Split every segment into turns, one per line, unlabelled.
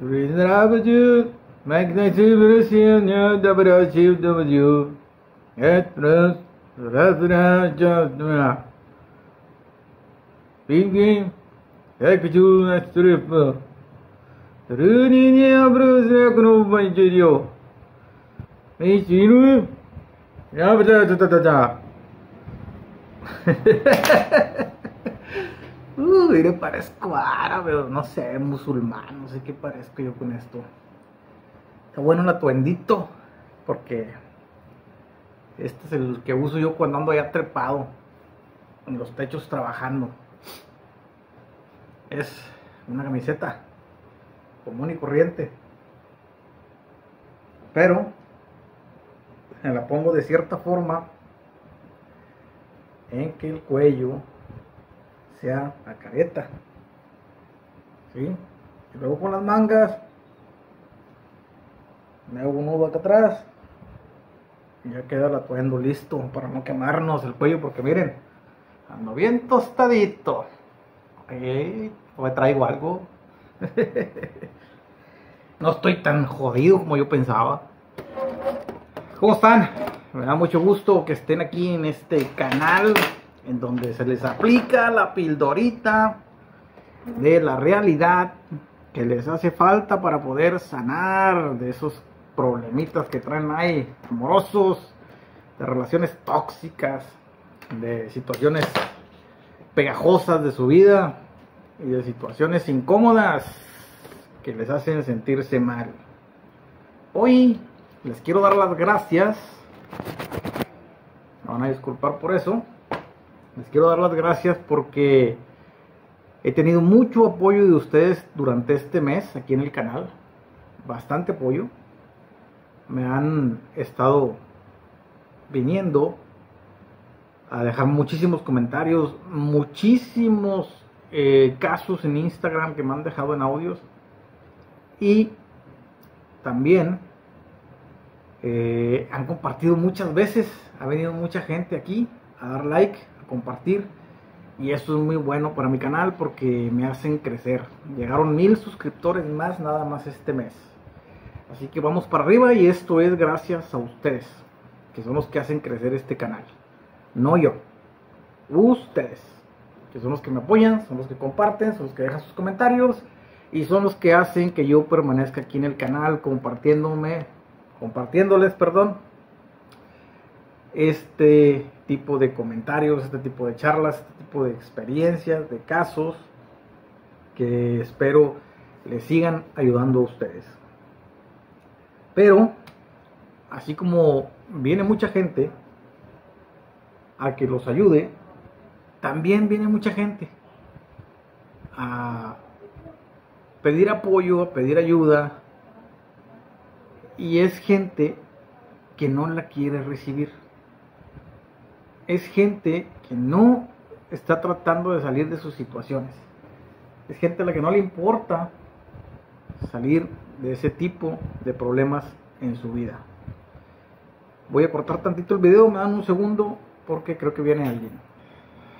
Rinravaju, Magnasivrasyanya Dabarashiv Dabaju, Et Pras Rasra Chasmya. Pinky, Ekju Nastrip, Rinini Abrasya Knuban ta ta ta Tatata. diré, parezco árabe no sé, musulmán, no sé qué parezco yo con esto. Está bueno el atuendito, porque este es el que uso yo cuando ando allá trepado, en los techos trabajando. Es una camiseta común y corriente, pero me la pongo de cierta forma en que el cuello sea la careta. ¿Sí? Y luego con las mangas me hago un nudo acá atrás y ya queda el atuendo listo para no quemarnos el cuello porque miren, ando bien tostadito. Okay, me traigo algo. no estoy tan jodido como yo pensaba. ¿Cómo están? Me da mucho gusto que estén aquí en este canal en donde se les aplica la pildorita de la realidad que les hace falta para poder sanar de esos problemitas que traen ahí, amorosos, de relaciones tóxicas, de situaciones pegajosas de su vida y de situaciones incómodas que les hacen sentirse mal. Hoy les quiero dar las gracias, me van a disculpar por eso, les quiero dar las gracias porque he tenido mucho apoyo de ustedes durante este mes aquí en el canal, bastante apoyo. Me han estado viniendo a dejar muchísimos comentarios, muchísimos eh, casos en Instagram que me han dejado en audios. Y también eh, han compartido muchas veces, ha venido mucha gente aquí a dar like, compartir y eso es muy bueno para mi canal porque me hacen crecer. Llegaron mil suscriptores más nada más este mes. Así que vamos para arriba y esto es gracias a ustedes, que son los que hacen crecer este canal. No yo. Ustedes, que son los que me apoyan, son los que comparten, son los que dejan sus comentarios y son los que hacen que yo permanezca aquí en el canal compartiéndome, compartiéndoles, perdón, este tipo de comentarios, este tipo de charlas, este tipo de experiencias, de casos que espero les sigan ayudando a ustedes. Pero, así como viene mucha gente a que los ayude, también viene mucha gente a pedir apoyo, a pedir ayuda, y es gente que no la quiere recibir. Es gente que no está tratando de salir de sus situaciones. Es gente a la que no le importa salir de ese tipo de problemas en su vida. Voy a cortar tantito el video, me dan un segundo porque creo que viene alguien.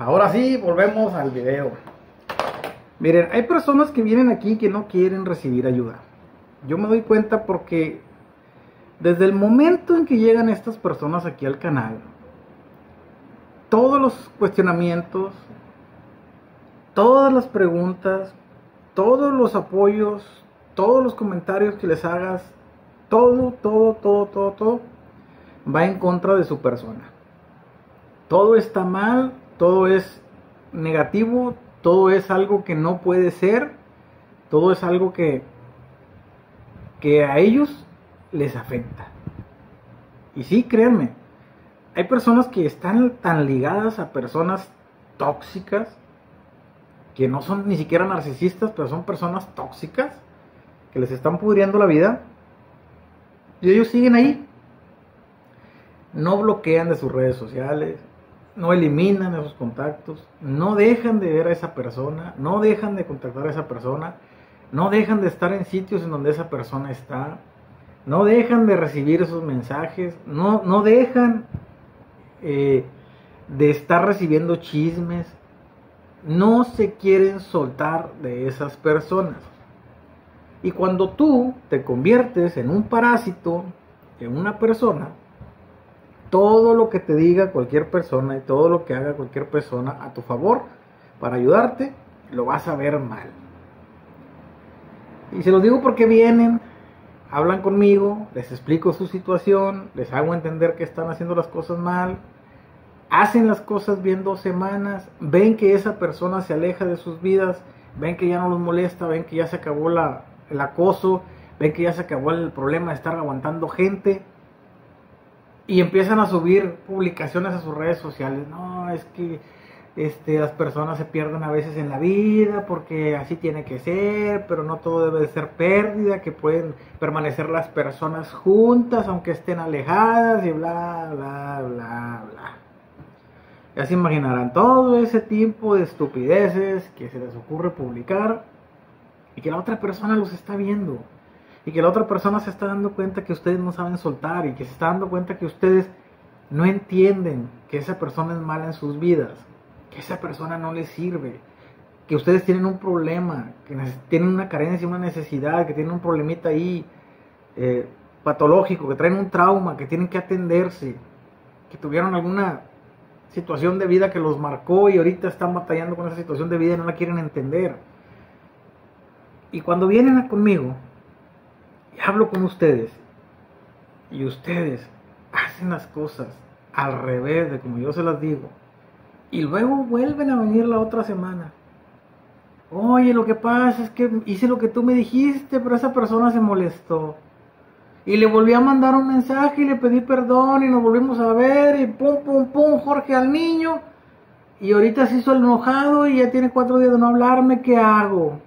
Ahora sí, volvemos al video. Miren, hay personas que vienen aquí que no quieren recibir ayuda. Yo me doy cuenta porque desde el momento en que llegan estas personas aquí al canal, todos los cuestionamientos, todas las preguntas, todos los apoyos, todos los comentarios que les hagas, todo, todo, todo, todo, todo, va en contra de su persona. Todo está mal, todo es negativo, todo es algo que no puede ser, todo es algo que, que a ellos les afecta. Y sí, créanme, hay personas que están tan ligadas a personas tóxicas, que no son ni siquiera narcisistas, pero son personas tóxicas, que les están pudriendo la vida y ellos siguen ahí. No bloquean de sus redes sociales, no eliminan esos contactos, no dejan de ver a esa persona, no dejan de contactar a esa persona, no dejan de estar en sitios en donde esa persona está, no dejan de recibir esos mensajes, no, no dejan eh, de estar recibiendo chismes, no se quieren soltar de esas personas. Y cuando tú te conviertes en un parásito, en una persona, todo lo que te diga cualquier persona y todo lo que haga cualquier persona a tu favor para ayudarte, lo vas a ver mal. Y se los digo porque vienen, hablan conmigo, les explico su situación, les hago entender que están haciendo las cosas mal, hacen las cosas bien dos semanas, ven que esa persona se aleja de sus vidas, ven que ya no los molesta, ven que ya se acabó el acoso, ven que ya se acabó el problema de estar aguantando gente y empiezan a subir publicaciones a sus redes sociales. No, es que este, las personas se pierden a veces en la vida porque así tiene que ser, pero no todo debe de ser pérdida, que pueden permanecer las personas juntas aunque estén alejadas y bla, bla, bla, bla. Ya se imaginarán todo ese tipo de estupideces que se les ocurre publicar y que la otra persona los está viendo y que la otra persona se está dando cuenta que ustedes no saben soltar y que se está dando cuenta que ustedes no entienden que esa persona es mala en sus vidas que esa persona no les sirve, que ustedes tienen un problema, que tienen una carencia, una necesidad, que tienen un problemita ahí eh, patológico, que traen un trauma, que tienen que atenderse, que tuvieron alguna situación de vida que los marcó y ahorita están batallando con esa situación de vida y no la quieren entender. Y cuando vienen conmigo y hablo con ustedes y ustedes hacen las cosas al revés de como yo se las digo, y luego vuelven a venir la otra semana. Oye, lo que pasa es que hice lo que tú me dijiste, pero esa persona se molestó. Y le volví a mandar un mensaje y le pedí perdón y nos volvimos a ver y pum, pum, pum, Jorge al niño. Y ahorita se hizo el enojado y ya tiene cuatro días de no hablarme, ¿qué hago?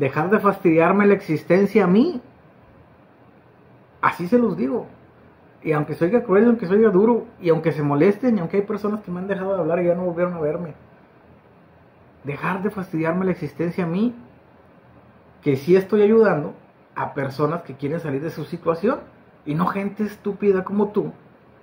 Dejar de fastidiarme la existencia a mí. Así se los digo. Y aunque soy cruel, aunque soy duro, y aunque se molesten, y aunque hay personas que me han dejado de hablar y ya no volvieron a verme, dejar de fastidiarme la existencia a mí, que sí estoy ayudando a personas que quieren salir de su situación, y no gente estúpida como tú,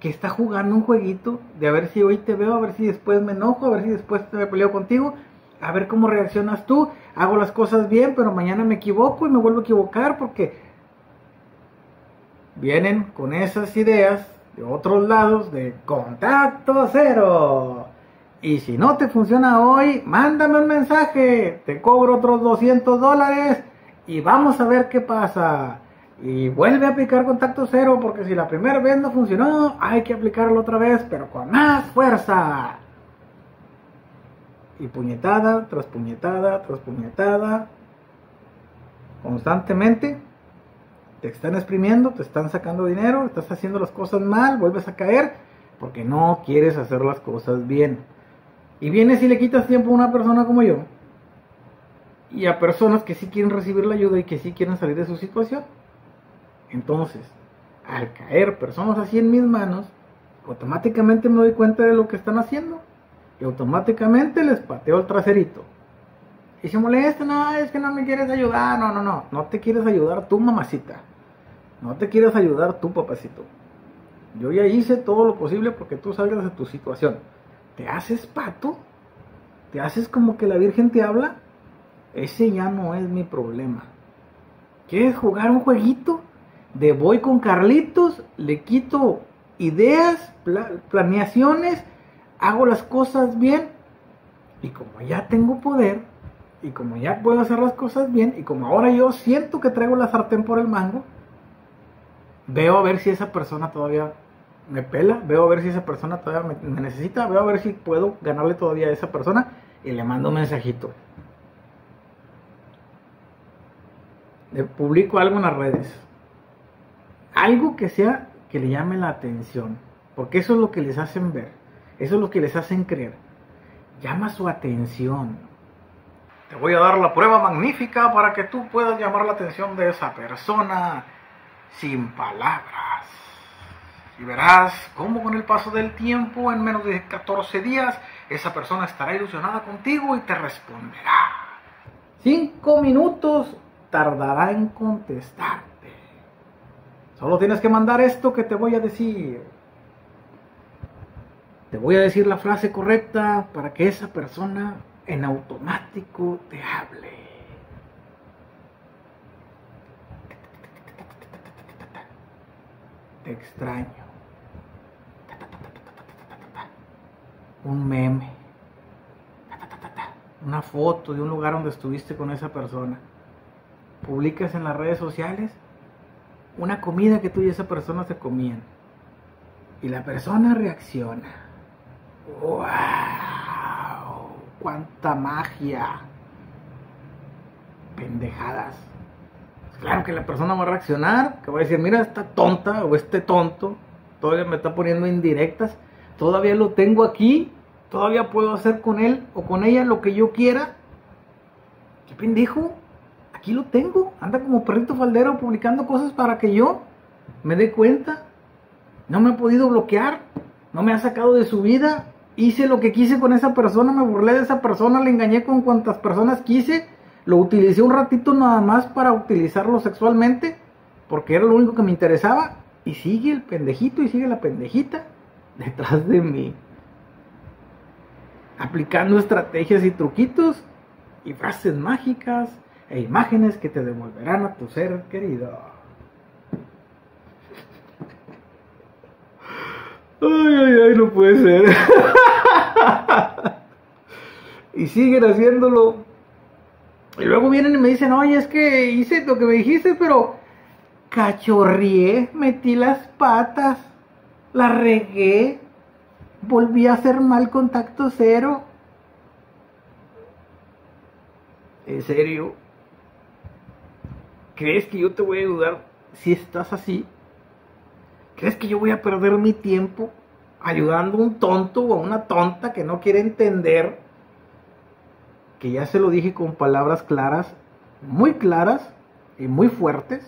que está jugando un jueguito de a ver si hoy te veo, a ver si después me enojo, a ver si después me peleo contigo, a ver cómo reaccionas tú. Hago las cosas bien, pero mañana me equivoco y me vuelvo a equivocar porque vienen con esas ideas de otros lados de contacto cero. Y si no te funciona hoy, mándame un mensaje, te cobro otros 200 dólares y vamos a ver qué pasa. Y vuelve a aplicar contacto cero porque si la primera vez no funcionó, hay que aplicarlo otra vez, pero con más fuerza y puñetada tras puñetada tras puñetada, constantemente te están exprimiendo, te están sacando dinero, estás haciendo las cosas mal, vuelves a caer porque no quieres hacer las cosas bien. Y vienes y le quitas tiempo a una persona como yo y a personas que sí quieren recibir la ayuda y que sí quieren salir de su situación. Entonces, al caer personas así en mis manos, automáticamente me doy cuenta de lo que están haciendo y automáticamente les pateo el traserito. Y se molestan, no, es que no me quieres ayudar. No, no, no, no te quieres ayudar tú, mamacita. No te quieres ayudar tú, papacito. Yo ya hice todo lo posible porque tú salgas de tu situación. ¿Te haces pato? ¿Te haces como que la Virgen te habla? Ese ya no es mi problema. ¿Quieres jugar un jueguito? De voy con Carlitos, le quito ideas, planeaciones hago las cosas bien y como ya tengo poder y como ya puedo hacer las cosas bien y como ahora yo siento que traigo la sartén por el mango, veo a ver si esa persona todavía me pela, veo a ver si esa persona todavía me, necesita, veo a ver si puedo ganarle todavía a esa persona y le mando un mensajito. Le publico algo en las redes. Algo que sea que le llame la atención, porque eso es lo que les hacen ver. Eso es lo que les hacen creer. Llama su atención. Te voy a dar la prueba magnífica para que tú puedas llamar la atención de esa persona sin palabras. Y verás cómo con el paso del tiempo, en menos de 14 días, esa persona estará ilusionada contigo y te responderá. Cinco minutos tardará en contestarte. Solo tienes que mandar esto que te voy a decir. Te voy a decir la frase correcta para que esa persona en automático te hable. Te extraño. Un meme. Una foto de un lugar donde estuviste con esa persona. Publicas en las redes sociales una comida que tú y esa persona se comían. Y la persona reacciona. ¡Wow! ¡Cuánta magia! Pendejadas. Claro que la persona va a reaccionar, que va a decir, mira, esta tonta o este tonto, todavía me está poniendo indirectas, todavía lo tengo aquí, todavía puedo hacer con él o con ella lo que yo quiera. ¿Qué pendejo? Aquí lo tengo, anda como perrito faldero publicando cosas para que yo me dé cuenta. No me ha podido bloquear, no me ha sacado de su vida. Hice lo que quise con esa persona, me burlé de esa persona, le engañé con cuantas personas quise lo utilicé un ratito nada más para utilizarlo sexualmente, porque era lo único que me interesaba. Y sigue el pendejito y sigue la pendejita detrás de mí. Aplicando estrategias y truquitos y frases mágicas e imágenes que te devolverán a tu ser querido. Ay, ay, ay, no puede ser. y siguen haciéndolo y luego vienen y me dicen, oye, es que hice lo que me dijiste, pero cachorrié, metí las patas, la regué, volví a hacer mal contacto cero. ¿En serio? ¿Crees que yo te voy a ayudar si estás así? ¿Crees que yo voy a perder mi tiempo ayudando a un tonto o a una tonta que no quiere entender que ya se lo dije con palabras claras, muy claras y muy fuertes,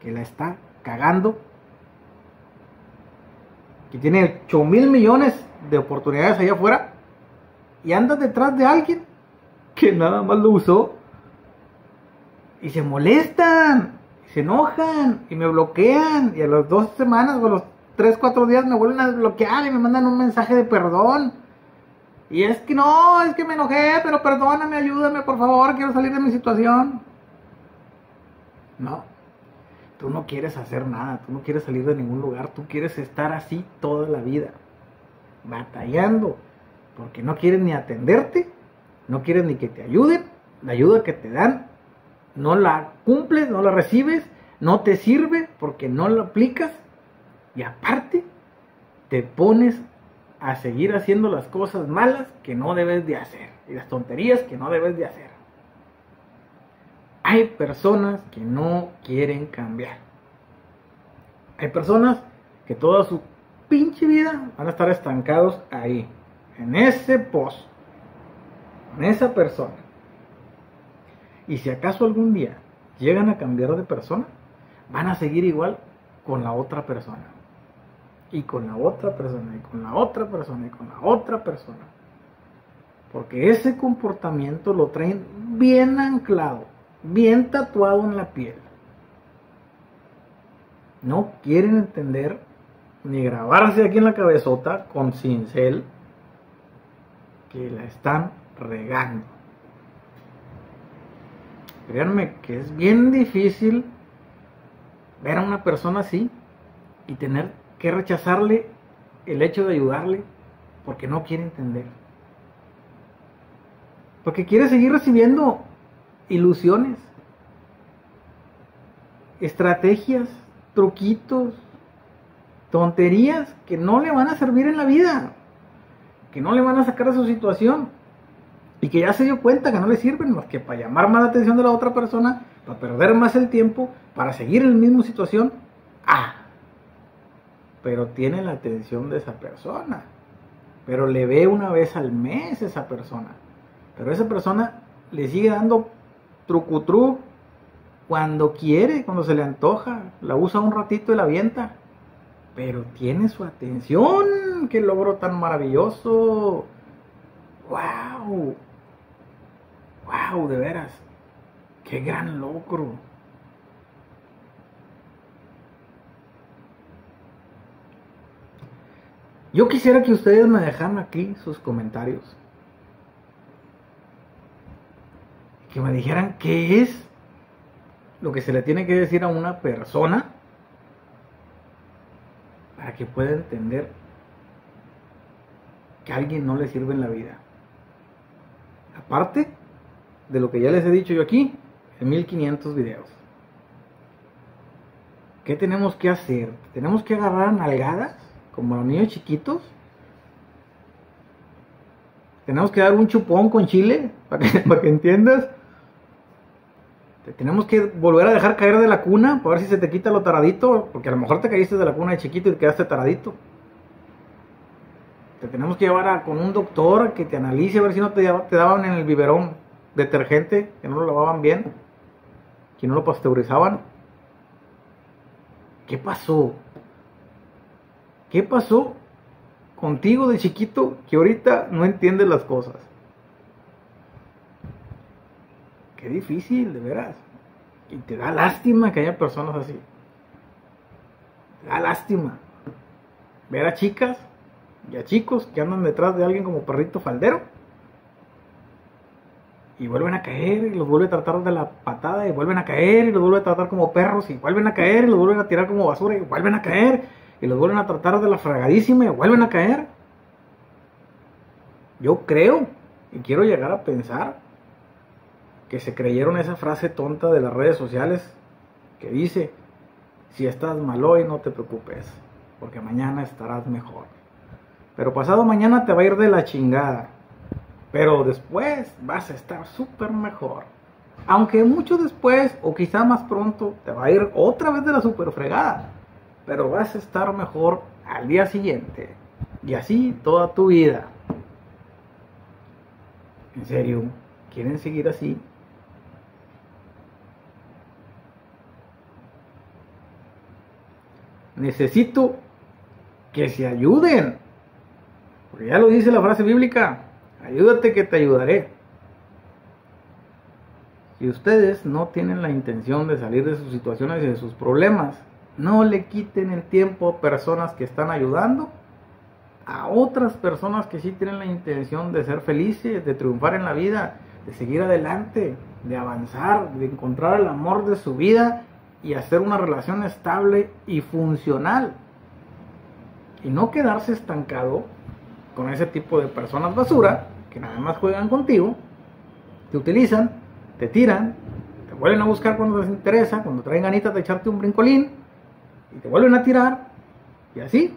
que la está cagando, que tiene 8 mil millones de oportunidades allá afuera y anda detrás de alguien que nada más lo usó y se molestan, se enojan y me bloquean y a las dos semanas o a los tres, cuatro días me vuelven a bloquear y me mandan un mensaje de perdón y es que no, es que me enojé, pero perdóname, ayúdame, por favor, quiero salir de mi situación. No, tú no quieres hacer nada, tú no quieres salir de ningún lugar, tú quieres estar así toda la vida, batallando, porque no quieres ni atenderte, no quieres ni que te ayuden, la ayuda que te dan, no la cumples, no la recibes, no te sirve porque no la aplicas y aparte te pones a seguir haciendo las cosas malas que no debes de hacer y las tonterías que no debes de hacer. Hay personas que no quieren cambiar. Hay personas que toda su pinche vida van a estar estancados ahí, en ese pozo, en esa persona. Y si acaso algún día llegan a cambiar de persona, van a seguir igual con la otra persona y con la otra persona, y con la otra persona, y con la otra persona. Porque ese comportamiento lo traen bien anclado, bien tatuado en la piel. No quieren entender ni grabarse aquí en la cabezota con cincel que la están regando. Créanme que es bien difícil ver a una persona así y tener que rechazarle el hecho de ayudarle porque no quiere entender. Porque quiere seguir recibiendo ilusiones, estrategias, truquitos, tonterías que no le van a servir en la vida, que no le van a sacar de su situación y que ya se dio cuenta que no le sirven más que para llamar más la atención de la otra persona, para perder más el tiempo, para seguir en la misma situación. Ah, pero tiene la atención de esa persona. Pero le ve una vez al mes esa persona. Pero esa persona le sigue dando trucutru cuando quiere, cuando se le antoja. La usa un ratito y la avienta. Pero tiene su atención. ¡Qué logro tan maravilloso! ¡Wow! ¡Wow! De veras. ¡Qué gran logro! Yo quisiera que ustedes me dejaran aquí sus comentarios. Que me dijeran qué es lo que se le tiene que decir a una persona para que pueda entender que a alguien no le sirve en la vida. Aparte de lo que ya les he dicho yo aquí, en 1500 videos. ¿Qué tenemos que hacer? ¿Tenemos que agarrar nalgadas como los niños chiquitos? ¿Tenemos que dar un chupón con chile para que, entiendas? Te tenemos que volver a dejar caer de la cuna para ver si se te quita lo taradito, porque a lo mejor te caíste de la cuna de chiquito y te quedaste taradito. Te tenemos que llevar a, con un doctor que te analice a ver si no te, te daban en el biberón detergente, que no lo lavaban bien, que no lo pasteurizaban. ¿Qué pasó? ¿Qué pasó contigo de chiquito que ahorita no entiendes las cosas? Qué difícil, de veras. Y te da lástima que haya personas así. Te da lástima. Ver a chicas y a chicos que andan detrás de alguien como perrito faldero y vuelven a caer y los vuelve a tratar de la patada y vuelven a caer y los vuelve a tratar como perros y vuelven a caer y los vuelven a tirar como basura y vuelven a caer y los vuelven a tratar de la fragadísima y vuelven a caer. Yo creo y quiero llegar a pensar que se creyeron esa frase tonta de las redes sociales que dice, si estás mal hoy no te preocupes, porque mañana estarás mejor. Pero pasado mañana te va a ir de la chingada. Pero después vas a estar súper mejor. Aunque mucho después, o quizá más pronto, te va a ir otra vez de la super fregada. Pero vas a estar mejor al día siguiente. Y así toda tu vida. En serio, ¿quieren seguir así? Necesito que se ayuden. Porque ya lo dice la frase bíblica. Ayúdate que te ayudaré. Si ustedes no tienen la intención de salir de sus situaciones y de sus problemas, no le quiten el tiempo a personas que están ayudando a otras personas que sí tienen la intención de ser felices, de triunfar en la vida, de seguir adelante, de avanzar, de encontrar el amor de su vida y hacer una relación estable y funcional. Y no quedarse estancado con ese tipo de personas basura que nada más juegan contigo, te utilizan, te tiran, te vuelven a buscar cuando les interesa, cuando traen ganitas de echarte un brincolín, y te vuelven a tirar, y así,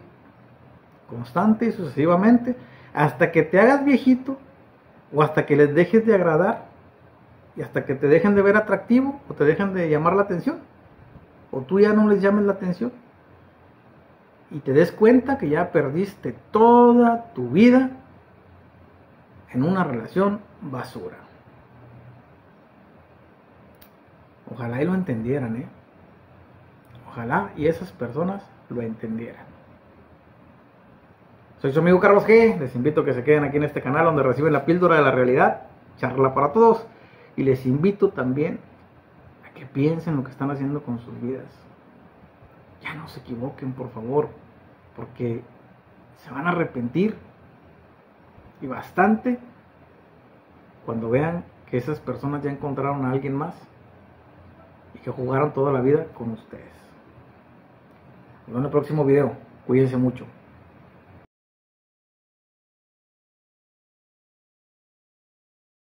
constante y sucesivamente, hasta que te hagas viejito, o hasta que les dejes de agradar, y hasta que te dejen de ver atractivo, o te dejen de llamar la atención, o tú ya no les llames la atención, y te des cuenta que ya perdiste toda tu vida en una relación basura. Ojalá y lo entendieran, ¿eh? Ojalá y esas personas lo entendieran. Soy su amigo Carlos G. Les invito a que se queden aquí en este canal donde reciben la píldora de la realidad, charla para todos. Y les invito también a que piensen lo que están haciendo con sus vidas. Ya no se equivoquen, por favor, porque se van a arrepentir y bastante cuando vean que esas personas ya encontraron a alguien más y que jugaron toda la vida con ustedes. en el próximo video. Cuídense mucho.